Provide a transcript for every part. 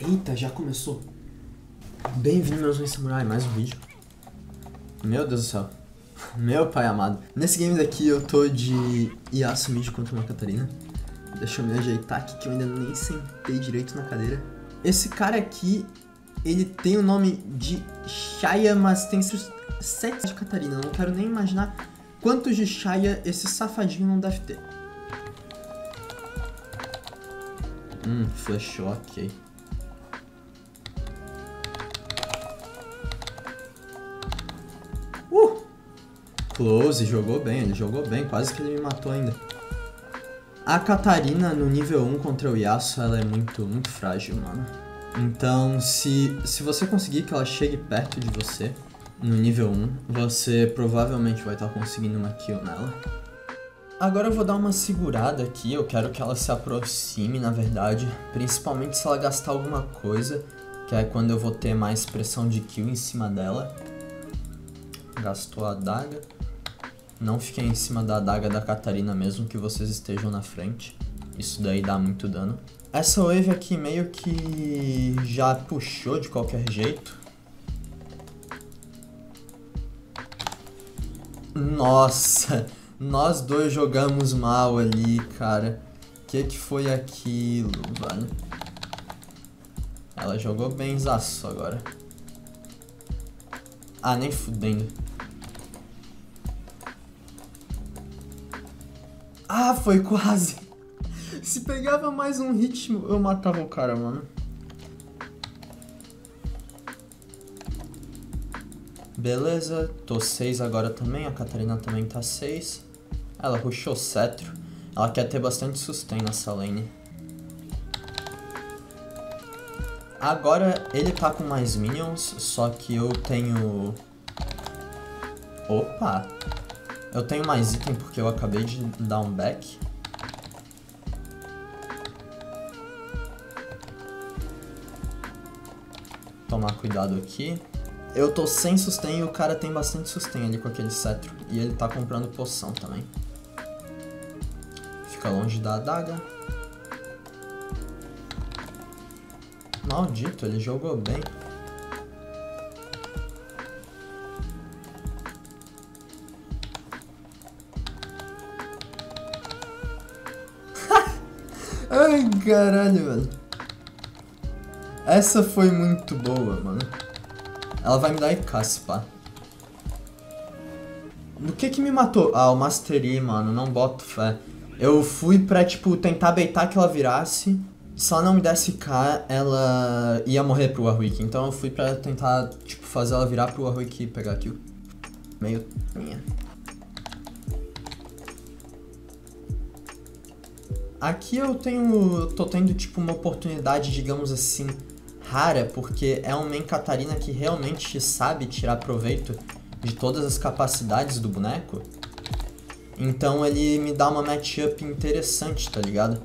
Eita, já começou. Bem-vindo, meus Win Samurai, mais um vídeo. Meu Deus do céu. Meu pai amado. Nesse game daqui eu tô de Yasuo mid contra uma Catarina. Deixa eu me ajeitar aqui que eu ainda nem sentei direito na cadeira. Esse cara aqui, ele tem o nome de Shaya, mas tem sete de Catarina. Eu não quero nem imaginar quantos de Shaya esse safadinho não deve ter. Hum, flashou, ok. Close, jogou bem, ele jogou bem, quase que ele me matou ainda. A Catarina no nível 1 contra o Yasuo, ela é muito, muito frágil, mano. Então, se, se você conseguir que ela chegue perto de você, no nível 1, você provavelmente vai estar conseguindo uma kill nela. Agora eu vou dar uma segurada aqui, eu quero que ela se aproxime, na verdade, principalmente se ela gastar alguma coisa, que é quando eu vou ter mais pressão de kill em cima dela. Gastou a adaga. Não fiquei em cima da adaga da Catarina mesmo que vocês estejam na frente. Isso daí dá muito dano. Essa wave aqui meio que já puxou de qualquer jeito. Nossa, nós dois jogamos mal ali, cara. Que que foi aquilo, velho? Ela jogou bem zaço agora. Ah, nem fudendo. Ah, foi quase. Se pegava mais um ritmo, eu matava o cara, mano. Beleza, tô 6 agora também, a Catarina também tá 6. Ela rushou cetro. Ela quer ter bastante sustain nessa lane. Agora ele tá com mais minions, só que eu tenho... Opa! Eu tenho mais item porque eu acabei de dar um back. Tomar cuidado aqui. Eu tô sem sustain e o cara tem bastante sustain ali com aquele cetro. E ele tá comprando poção também. Fica longe da adaga. Maldito, ele jogou bem. Caralho, velho. Essa foi muito boa, mano. Ela vai me dar pá. Do que que me matou? Ah, o Mastery, mano. Não boto fé. Eu fui pra, tipo, tentar beitar que ela virasse. Se ela não me desse K, ela ia morrer pro Warwick. Então eu fui pra tentar, tipo, fazer ela virar pro Warwick e pegar kill. Meio minha. Aqui eu tenho, tô tendo tipo uma oportunidade, digamos assim, rara, porque é um main Catarina que realmente sabe tirar proveito de todas as capacidades do boneco. Então ele me dá uma matchup interessante, tá ligado?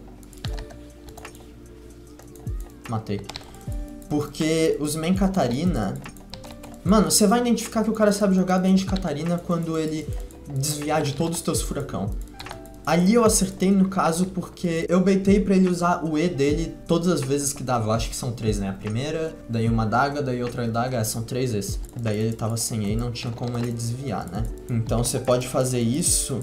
Matei. Porque os main Catarina... Mano, você vai identificar que o cara sabe jogar bem de Catarina quando ele desviar de todos os teus furacão. Ali eu acertei no caso porque eu beitei pra ele usar o E dele todas as vezes que dava. Acho que são três, né? A primeira, daí uma daga, daí outra daga, é, são três vezes. Daí ele tava sem E e não tinha como ele desviar, né? Então você pode fazer isso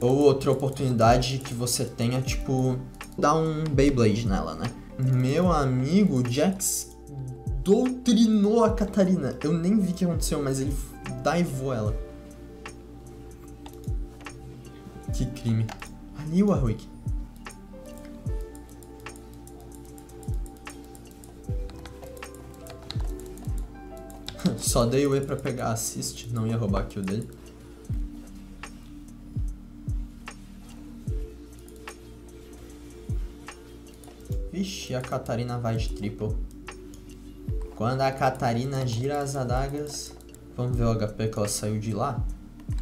ou outra oportunidade que você tenha, tipo, dar um Beyblade nela, né? Meu amigo, Jax doutrinou a Catarina. Eu nem vi o que aconteceu, mas ele daivou ela. Que crime. Ali o Warwick. Só dei o E pra pegar assist, não ia roubar a kill dele. Vixe, a Catarina vai de triple. Quando a Catarina gira as adagas... Vamos ver o HP que ela saiu de lá?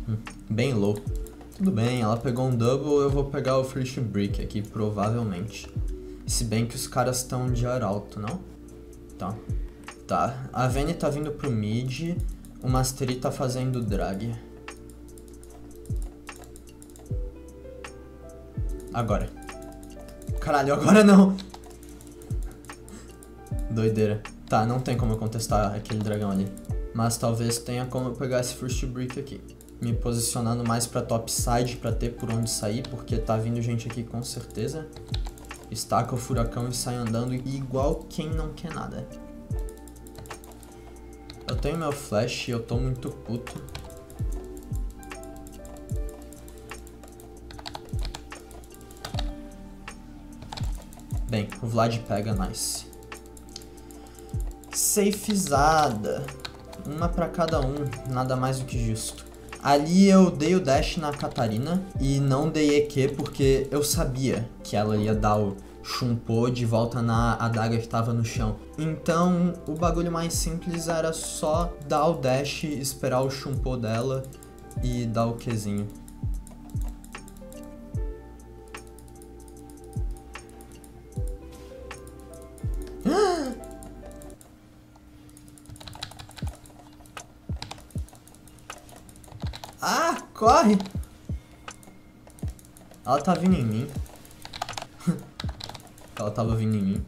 Hum, bem low. Tudo bem, ela pegou um double, eu vou pegar o Friction Brick aqui, provavelmente. Se bem que os caras estão de arauto, não? Tá. Tá, a Vayne tá vindo pro mid, o Mastery tá fazendo drag. Agora. Caralho, agora não! Doideira. Tá, não tem como eu contestar aquele dragão ali. Mas talvez tenha como eu pegar esse First Brick aqui. Me posicionando mais pra top side pra ter por onde sair, porque tá vindo gente aqui com certeza. Estaca o furacão e sai andando igual quem não quer nada. Eu tenho meu flash e eu tô muito puto. Bem, o Vlad pega, nice. Safezada. Uma pra cada um, nada mais do que justo. Ali eu dei o dash na Catarina e não dei EQ porque eu sabia que ela ia dar o chumpô de volta na adaga que tava no chão. Então o bagulho mais simples era só dar o dash, esperar o chumpô dela e dar o Qzinho. Ela tá vindo em mim. Ela tava vindo em mim.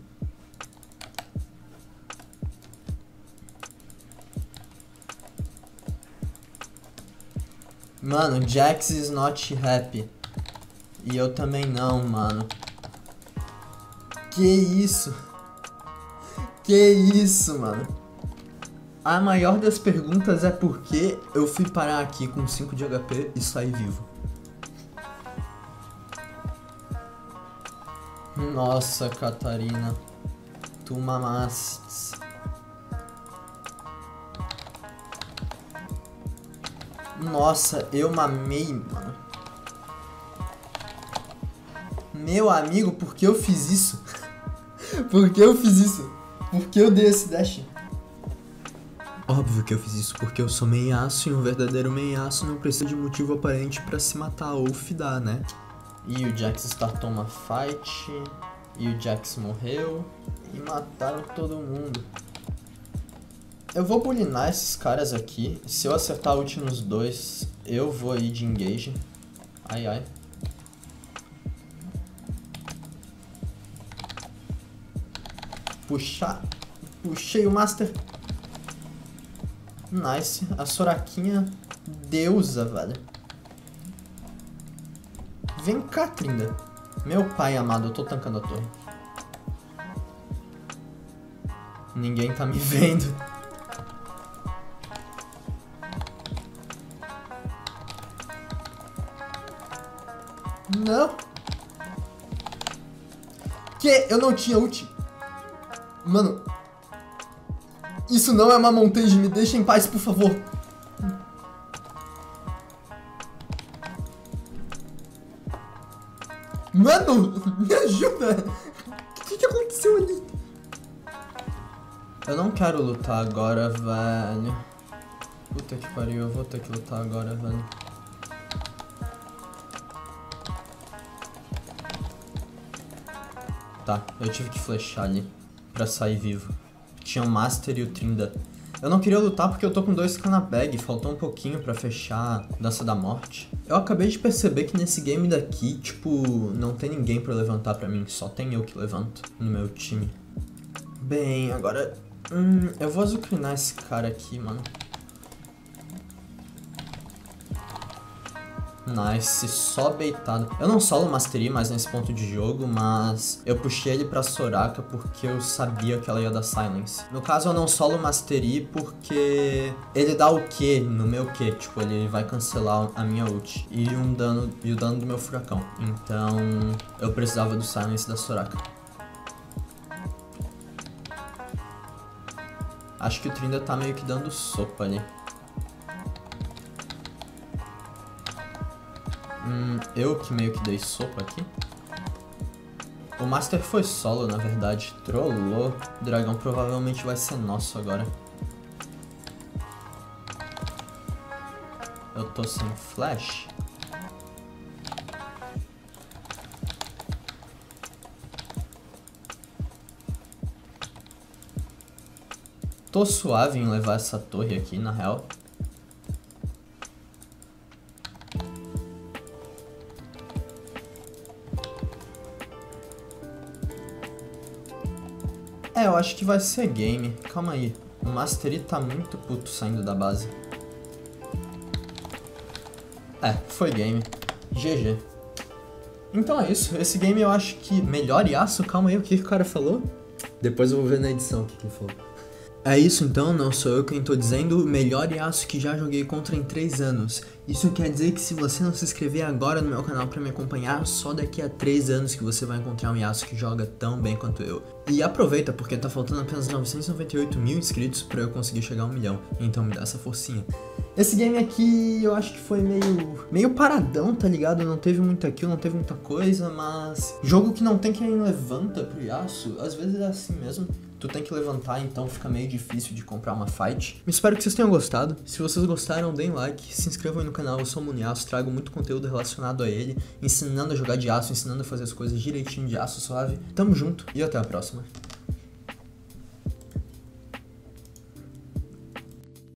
Mano, Jax is not happy. E eu também não, mano. Que isso? Que isso, mano? A maior das perguntas é por que eu fui parar aqui com 5 de HP e saí vivo. Nossa, Catarina. Tu mamaste. Nossa, eu mamei, mano. Meu amigo, por que eu fiz isso? por que eu fiz isso? Por que eu dei esse dash? Óbvio que eu fiz isso porque eu sou meiaço e um verdadeiro meiaço não precisa de motivo aparente para se matar ou fidar, né? E o Jax startou uma fight, e o Jax morreu, e mataram todo mundo. Eu vou bulinar esses caras aqui, se eu acertar a ult nos dois, eu vou aí de engage. Ai ai. Puxar. Puxei o Master. Nice. A Soraquinha deusa, velho. Vem cá, Trinda. Meu pai amado, eu tô tancando a torre. Ninguém tá me vendo. Não. Que? Eu não tinha ult. Mano, isso não é uma montage, me deixa em paz, por favor. Mano, me ajuda! O que, que aconteceu ali? Eu não quero lutar agora, velho. Puta que pariu, eu vou ter que lutar agora, velho. Tá, eu tive que flechar ali pra sair vivo tinha o Master e o Trinda. Eu não queria lutar porque eu tô com dois k na bag, faltou um pouquinho pra fechar Dança da Morte. Eu acabei de perceber que nesse game daqui, tipo, não tem ninguém pra levantar pra mim, só tem eu que levanto no meu time. Bem, agora... Hum, eu vou azucrinar esse cara aqui, mano. Nice, só beitado. Eu não solo Mastery mais nesse ponto de jogo, mas eu puxei ele pra Soraka porque eu sabia que ela ia dar Silence. No caso, eu não solo Mastery porque ele dá o Q no meu Q, tipo, ele vai cancelar a minha ult e, um dano, e o dano do meu furacão. Então, eu precisava do Silence da Soraka. Acho que o Trinda tá meio que dando sopa ali. Hum, eu que meio que dei sopa aqui. O Master foi solo, na verdade. Trollou. O dragão provavelmente vai ser nosso agora. Eu tô sem flash. Tô suave em levar essa torre aqui, na real. Eu acho que vai ser game. Calma aí. O Mastery tá muito puto saindo da base. É, foi game. GG. Então é isso. Esse game eu acho que melhor Yasuo. Calma aí, o que, que o cara falou? Depois eu vou ver na edição o que, que ele falou. É isso então, não sou eu quem tô dizendo, melhor Yasuo que já joguei contra em 3 anos. Isso quer dizer que se você não se inscrever agora no meu canal para me acompanhar, só daqui a 3 anos que você vai encontrar um Yasuo que joga tão bem quanto eu. E aproveita, porque tá faltando apenas 998 mil inscritos para eu conseguir chegar a um milhão, então me dá essa forcinha. Esse game aqui eu acho que foi meio, meio paradão, tá ligado? Não teve muita kill, não teve muita coisa, mas... Jogo que não tem quem levanta pro Yasuo, às vezes é assim mesmo tu tem que levantar, então fica meio difícil de comprar uma fight. Espero que vocês tenham gostado. Se vocês gostaram, deem like, se inscrevam aí no canal, eu sou o Muniaço, trago muito conteúdo relacionado a ele, ensinando a jogar de aço, ensinando a fazer as coisas direitinho de aço suave. Tamo junto e até a próxima.